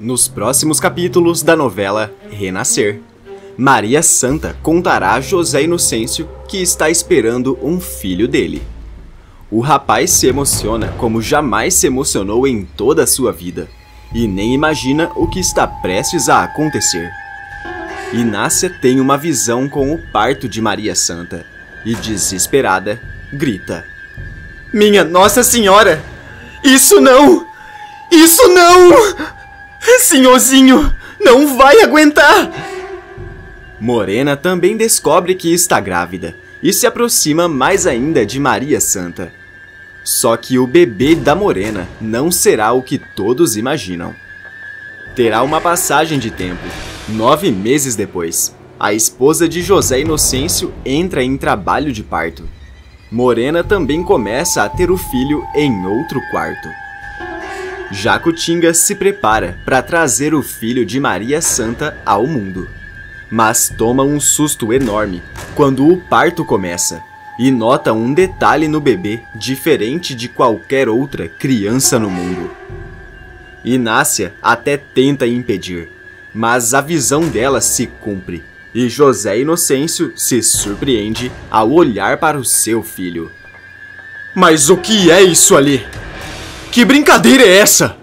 Nos próximos capítulos da novela Renascer, Maria Santa contará a José Inocêncio que está esperando um filho dele. O rapaz se emociona como jamais se emocionou em toda a sua vida e nem imagina o que está prestes a acontecer. Inácia tem uma visão com o parto de Maria Santa e, desesperada, grita: Minha Nossa Senhora! Isso não! Isso não! Senhorzinho, não vai aguentar! Morena também descobre que está grávida e se aproxima mais ainda de Maria Santa. Só que o bebê da Morena não será o que todos imaginam. Terá uma passagem de tempo. Nove meses depois, a esposa de José Inocêncio entra em trabalho de parto. Morena também começa a ter o filho em outro quarto. Jacutinga se prepara para trazer o filho de Maria Santa ao mundo. Mas toma um susto enorme quando o parto começa e nota um detalhe no bebê diferente de qualquer outra criança no mundo. Inácia até tenta impedir, mas a visão dela se cumpre e José Inocêncio se surpreende ao olhar para o seu filho. Mas o que é isso ali? Que brincadeira é essa?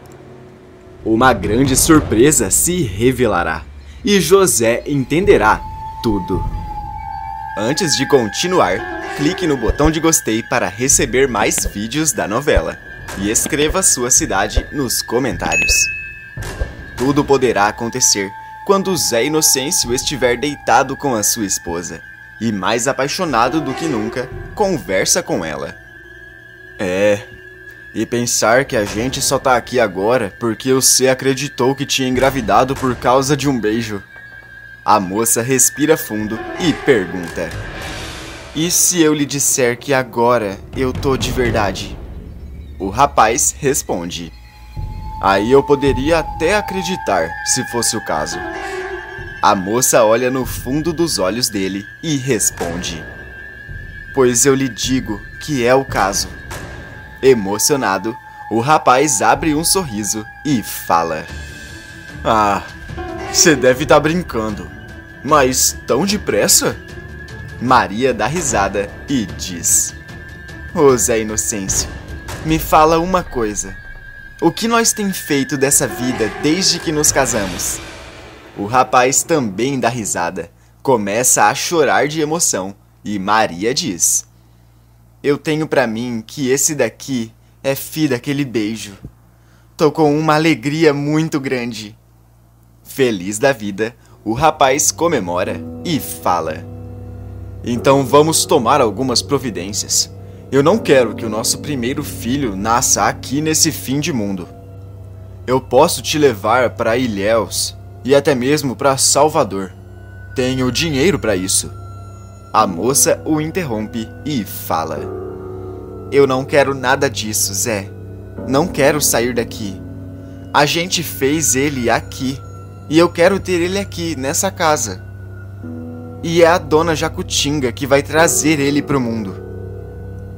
Uma grande surpresa se revelará e José entenderá tudo. Antes de continuar, clique no botão de gostei para receber mais vídeos da novela e escreva sua cidade nos comentários. Tudo poderá acontecer quando Zé Inocêncio estiver deitado com a sua esposa e mais apaixonado do que nunca, conversa com ela. É, e pensar que a gente só tá aqui agora porque você acreditou que tinha engravidado por causa de um beijo. A moça respira fundo e pergunta: E se eu lhe disser que agora eu tô de verdade? O rapaz responde: Aí eu poderia até acreditar, se fosse o caso. A moça olha no fundo dos olhos dele e responde: Pois eu lhe digo que é o caso. Emocionado, o rapaz abre um sorriso e fala: Ah, você deve estar tá brincando. Mas tão depressa? Maria dá risada e diz: Ô Zé Inocêncio, me fala uma coisa. O que nós tem feito dessa vida desde que nos casamos? O rapaz também dá risada, começa a chorar de emoção e Maria diz: eu tenho para mim que esse daqui é fi daquele beijo. Tô com uma alegria muito grande. Feliz da vida, o rapaz comemora e fala: Então vamos tomar algumas providências. Eu não quero que o nosso primeiro filho nasça aqui nesse fim de mundo. Eu posso te levar para Ilhéus e até mesmo para Salvador. Tenho dinheiro para isso. A moça o interrompe e fala: Eu não quero nada disso, Zé. Não quero sair daqui. A gente fez ele aqui e eu quero ter ele aqui nessa casa. E é a dona Jacutinga que vai trazer ele para o mundo.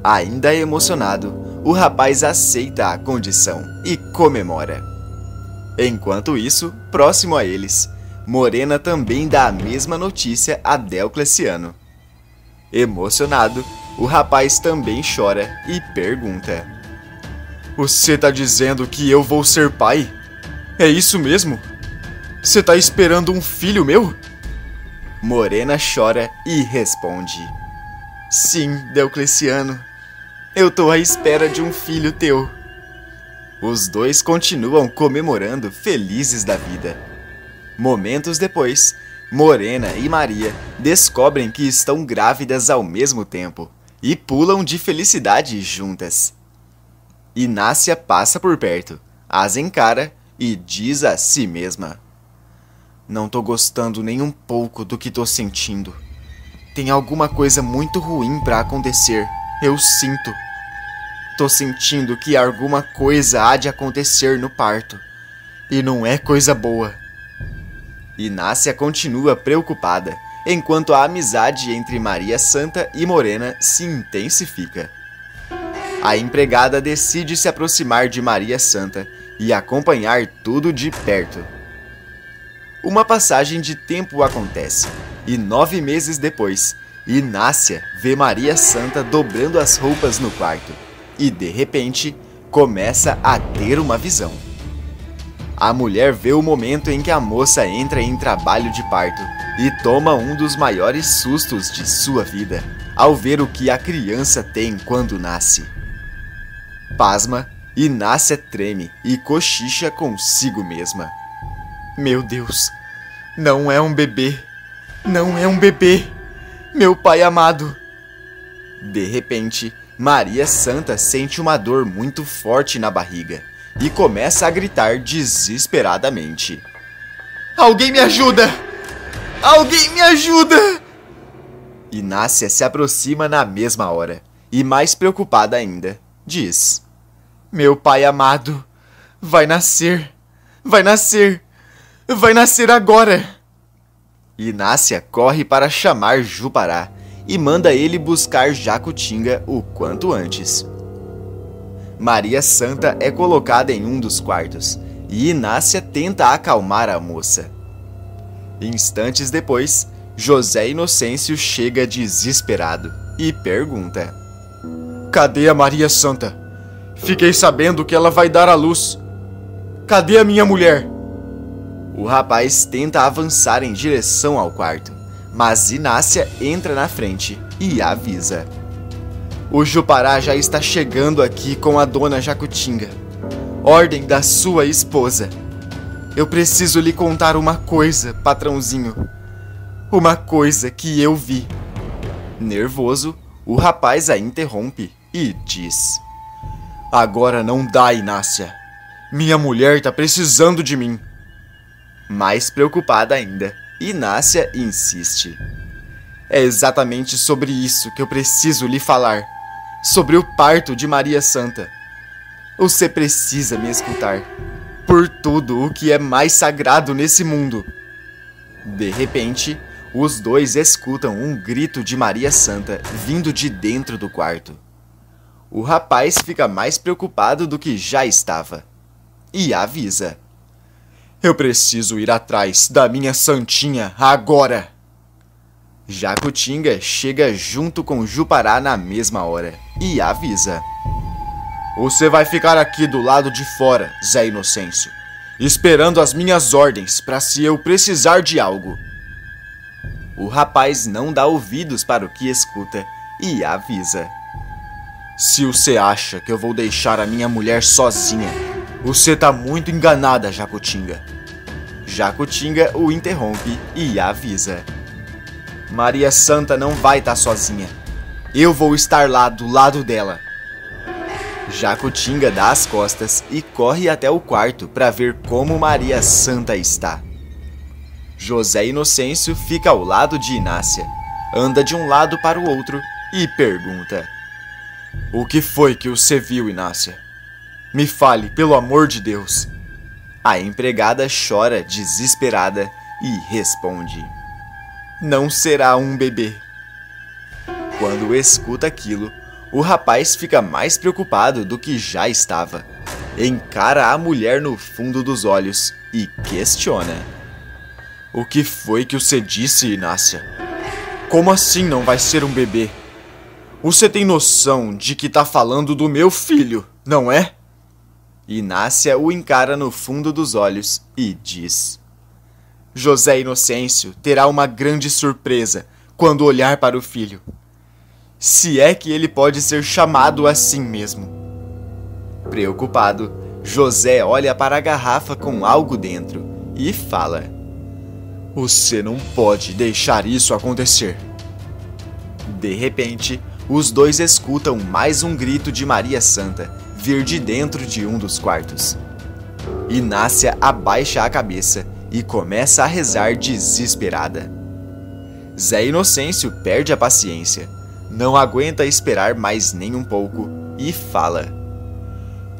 Ainda emocionado, o rapaz aceita a condição e comemora. Enquanto isso, próximo a eles, Morena também dá a mesma notícia a Delcleciano. Emocionado, o rapaz também chora e pergunta: Você tá dizendo que eu vou ser pai? É isso mesmo? Você tá esperando um filho meu? Morena chora e responde: Sim, Deocleciano. Eu tô à espera de um filho teu. Os dois continuam comemorando felizes da vida. Momentos depois, Morena e Maria descobrem que estão grávidas ao mesmo tempo e pulam de felicidade juntas. Inácia passa por perto, as encara e diz a si mesma: Não tô gostando nem um pouco do que tô sentindo. Tem alguma coisa muito ruim para acontecer, eu sinto. Tô sentindo que alguma coisa há de acontecer no parto. E não é coisa boa. Inácia continua preocupada, enquanto a amizade entre Maria Santa e Morena se intensifica. A empregada decide se aproximar de Maria Santa e acompanhar tudo de perto. Uma passagem de tempo acontece, e nove meses depois, Inácia vê Maria Santa dobrando as roupas no quarto e, de repente, começa a ter uma visão. A mulher vê o momento em que a moça entra em trabalho de parto e toma um dos maiores sustos de sua vida ao ver o que a criança tem quando nasce. Pasma, Inácia treme e cochicha consigo mesma. Meu Deus, não é um bebê, não é um bebê, meu pai amado. De repente, Maria Santa sente uma dor muito forte na barriga e começa a gritar desesperadamente: Alguém me ajuda! Alguém me ajuda! Inácia se aproxima na mesma hora e, mais preocupada ainda, diz: Meu pai amado, vai nascer, vai nascer, vai nascer agora! Inácia corre para chamar Jupará e manda ele buscar Jacutinga o quanto antes. Maria Santa é colocada em um dos quartos e Inácia tenta acalmar a moça. Instantes depois, José Inocêncio chega desesperado e pergunta: Cadê a Maria Santa? Fiquei sabendo que ela vai dar à luz. Cadê a minha mulher? O rapaz tenta avançar em direção ao quarto, mas Inácia entra na frente e avisa. O Jupará já está chegando aqui com a dona Jacutinga. Ordem da sua esposa. Eu preciso lhe contar uma coisa, patrãozinho. Uma coisa que eu vi. Nervoso, o rapaz a interrompe e diz: Agora não dá, Inácia. Minha mulher tá precisando de mim. Mais preocupada ainda, Inácia insiste. É exatamente sobre isso que eu preciso lhe falar sobre o parto de Maria Santa. Você precisa me escutar por tudo o que é mais sagrado nesse mundo. De repente, os dois escutam um grito de Maria Santa vindo de dentro do quarto. O rapaz fica mais preocupado do que já estava e avisa: Eu preciso ir atrás da minha santinha agora. Jacutinga chega junto com Jupará na mesma hora. E avisa: Você vai ficar aqui do lado de fora, Zé Inocêncio, esperando as minhas ordens para se eu precisar de algo. O rapaz não dá ouvidos para o que escuta e avisa: Se você acha que eu vou deixar a minha mulher sozinha, você tá muito enganada, Jacutinga. Jacutinga o interrompe e avisa: Maria Santa não vai estar tá sozinha. Eu vou estar lá do lado dela. Jacutinga dá as costas e corre até o quarto para ver como Maria Santa está. José Inocêncio fica ao lado de Inácia, anda de um lado para o outro e pergunta: O que foi que você viu, Inácia? Me fale, pelo amor de Deus. A empregada chora desesperada e responde: não será um bebê. Quando escuta aquilo, o rapaz fica mais preocupado do que já estava. Encara a mulher no fundo dos olhos e questiona: O que foi que você disse, Inácia? Como assim não vai ser um bebê? Você tem noção de que tá falando do meu filho, não é? Inácia o encara no fundo dos olhos e diz: José Inocêncio terá uma grande surpresa quando olhar para o filho. Se é que ele pode ser chamado assim mesmo. Preocupado, José olha para a garrafa com algo dentro e fala: Você não pode deixar isso acontecer. De repente, os dois escutam mais um grito de Maria Santa vir de dentro de um dos quartos. Inácia abaixa a cabeça e começa a rezar desesperada. Zé Inocêncio perde a paciência, não aguenta esperar mais nem um pouco e fala: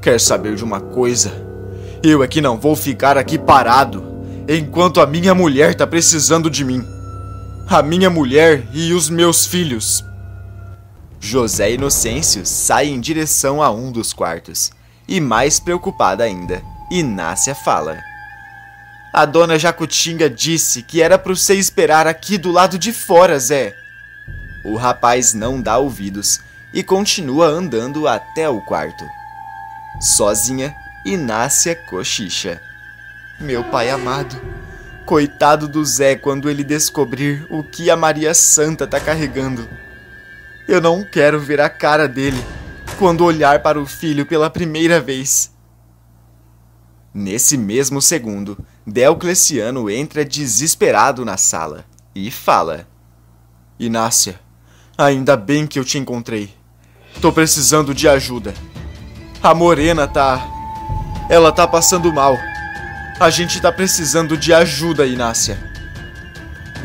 Quer saber de uma coisa? Eu é que não vou ficar aqui parado enquanto a minha mulher tá precisando de mim. A minha mulher e os meus filhos. José Inocêncio sai em direção a um dos quartos e, mais preocupada ainda, Inácia fala: A dona Jacutinga disse que era para você esperar aqui do lado de fora, Zé. O rapaz não dá ouvidos e continua andando até o quarto. Sozinha, Inácia cochicha. Meu pai amado, coitado do Zé quando ele descobrir o que a Maria Santa tá carregando. Eu não quero ver a cara dele quando olhar para o filho pela primeira vez. Nesse mesmo segundo, Delcleciano entra desesperado na sala e fala: Inácia, ainda bem que eu te encontrei. Tô precisando de ajuda. A Morena tá. Ela tá passando mal. A gente tá precisando de ajuda, Inácia.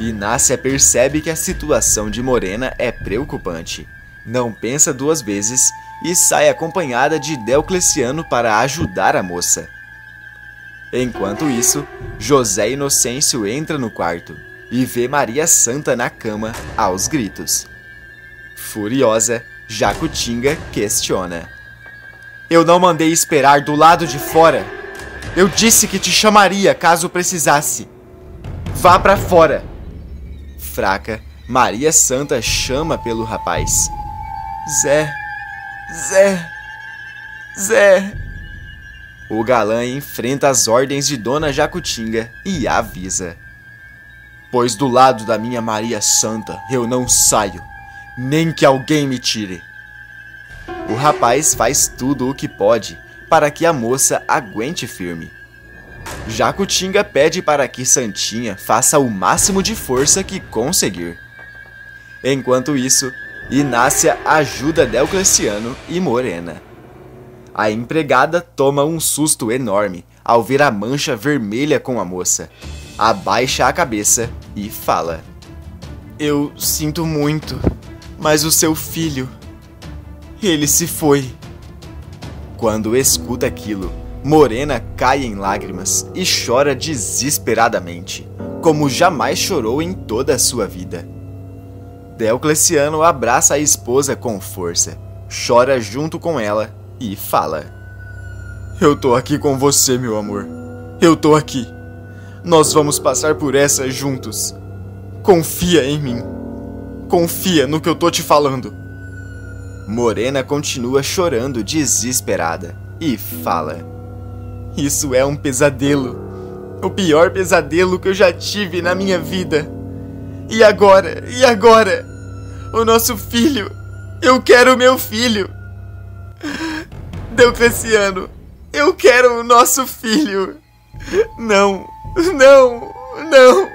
Inácia percebe que a situação de Morena é preocupante. Não pensa duas vezes e sai acompanhada de Delcleciano para ajudar a moça. Enquanto isso, José Inocêncio entra no quarto e vê Maria Santa na cama aos gritos. Furiosa, Jacutinga questiona: Eu não mandei esperar do lado de fora. Eu disse que te chamaria caso precisasse. Vá para fora. Fraca, Maria Santa chama pelo rapaz. Zé, Zé, Zé. O galã enfrenta as ordens de Dona Jacutinga e avisa: Pois do lado da minha Maria Santa eu não saio nem que alguém me tire. O rapaz faz tudo o que pode para que a moça aguente firme. Jacutinga pede para que Santinha faça o máximo de força que conseguir. Enquanto isso, Inácia ajuda Delcleciano e Morena. A empregada toma um susto enorme ao ver a mancha vermelha com a moça. Abaixa a cabeça e fala: Eu sinto muito. Mas o seu filho. Ele se foi. Quando escuta aquilo, Morena cai em lágrimas e chora desesperadamente, como jamais chorou em toda a sua vida. Deocleciano abraça a esposa com força, chora junto com ela e fala: Eu tô aqui com você, meu amor. Eu tô aqui. Nós vamos passar por essa juntos. Confia em mim. Confia no que eu tô te falando. Morena continua chorando desesperada e fala: Isso é um pesadelo. O pior pesadelo que eu já tive na minha vida. E agora? E agora? O nosso filho. Eu quero meu filho. Deocleciano, eu quero o nosso filho. Não, não, não.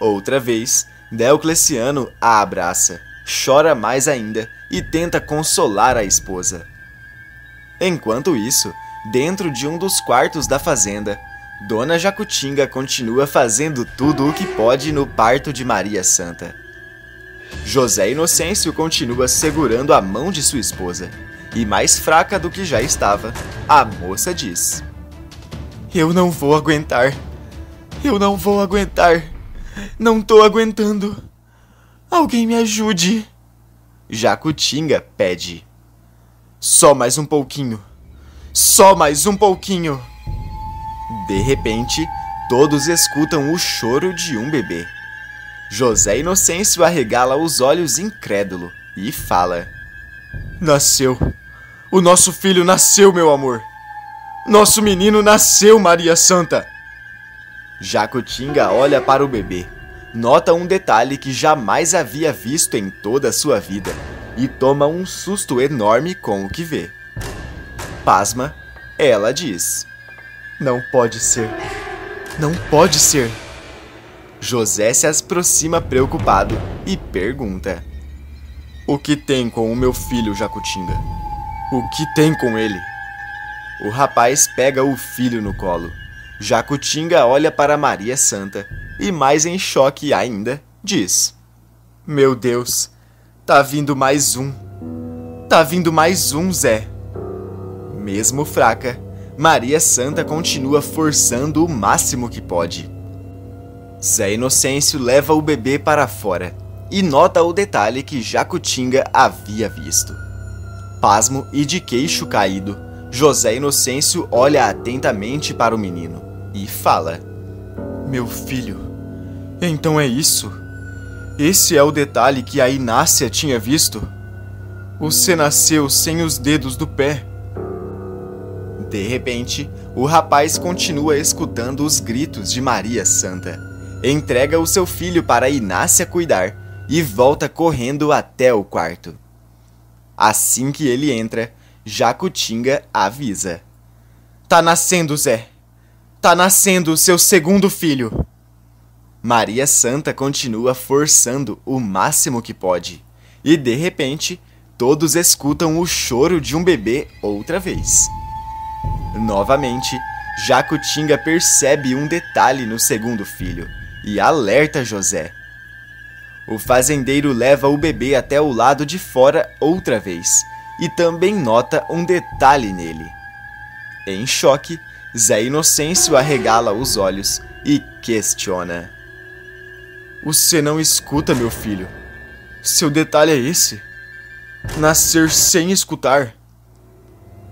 Outra vez, Deocleciano a abraça, chora mais ainda e tenta consolar a esposa. Enquanto isso, dentro de um dos quartos da fazenda, Dona Jacutinga continua fazendo tudo o que pode no parto de Maria Santa. José Inocêncio continua segurando a mão de sua esposa, e mais fraca do que já estava, a moça diz: Eu não vou aguentar. Eu não vou aguentar. Não tô aguentando. Alguém me ajude. Jacutinga pede. Só mais um pouquinho. Só mais um pouquinho. De repente, todos escutam o choro de um bebê. José Inocêncio arregala os olhos incrédulo e fala: Nasceu. O nosso filho nasceu, meu amor. Nosso menino nasceu, Maria Santa. Jacutinga olha para o bebê, nota um detalhe que jamais havia visto em toda a sua vida e toma um susto enorme com o que vê. Pasma, ela diz: Não pode ser. Não pode ser. José se aproxima preocupado e pergunta: O que tem com o meu filho, Jacutinga? O que tem com ele? O rapaz pega o filho no colo Jacutinga olha para Maria Santa e, mais em choque ainda, diz: Meu Deus, tá vindo mais um. Tá vindo mais um, Zé. Mesmo fraca, Maria Santa continua forçando o máximo que pode. Zé Inocêncio leva o bebê para fora e nota o detalhe que Jacutinga havia visto. Pasmo e de queixo caído, José Inocêncio olha atentamente para o menino e fala: Meu filho, então é isso? Esse é o detalhe que a Inácia tinha visto? Você nasceu sem os dedos do pé. De repente, o rapaz continua escutando os gritos de Maria Santa. Entrega o seu filho para Inácia cuidar e volta correndo até o quarto. Assim que ele entra, Jacutinga avisa: Tá nascendo, Zé. Tá nascendo o seu segundo filho. Maria Santa continua forçando o máximo que pode. E de repente, todos escutam o choro de um bebê outra vez. Novamente, Jacutinga percebe um detalhe no segundo filho e alerta José. O fazendeiro leva o bebê até o lado de fora outra vez e também nota um detalhe nele. Em choque, Zé Inocêncio arregala os olhos e questiona: Você não escuta, meu filho? Seu detalhe é esse? Nascer sem escutar.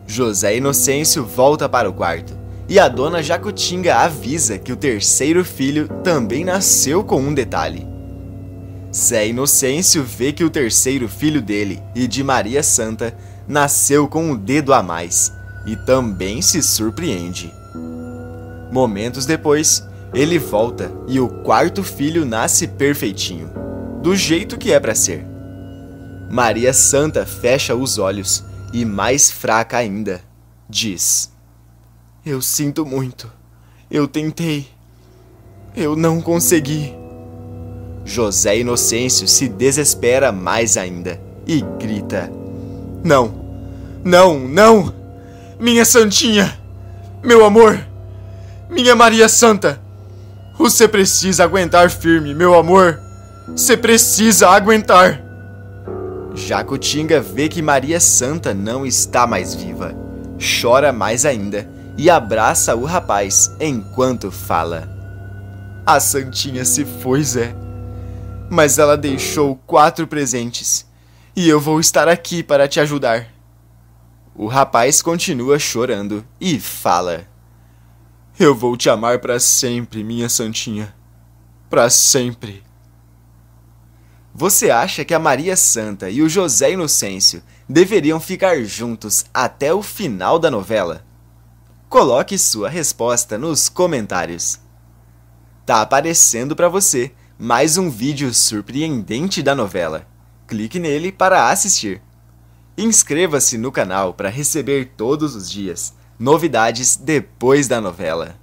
José Inocêncio volta para o quarto e a dona Jacutinga avisa que o terceiro filho também nasceu com um detalhe. Zé Inocêncio vê que o terceiro filho dele e de Maria Santa nasceu com um dedo a mais e também se surpreende. Momentos depois, ele volta e o quarto filho nasce perfeitinho, do jeito que é para ser. Maria Santa fecha os olhos e, mais fraca ainda, diz: Eu sinto muito. Eu tentei. Eu não consegui. José Inocêncio se desespera mais ainda e grita: Não, não, não! Minha Santinha! Meu amor! Minha Maria Santa! Você precisa aguentar firme, meu amor! Você precisa aguentar! Jacutinga vê que Maria Santa não está mais viva, chora mais ainda e abraça o rapaz enquanto fala: A Santinha se foi, Zé mas ela deixou quatro presentes e eu vou estar aqui para te ajudar. O rapaz continua chorando e fala: Eu vou te amar para sempre, minha santinha. Para sempre. Você acha que a Maria Santa e o José Inocêncio deveriam ficar juntos até o final da novela? Coloque sua resposta nos comentários. Tá aparecendo para você mais um vídeo surpreendente da novela. Clique nele para assistir. Inscreva-se no canal para receber todos os dias novidades depois da novela.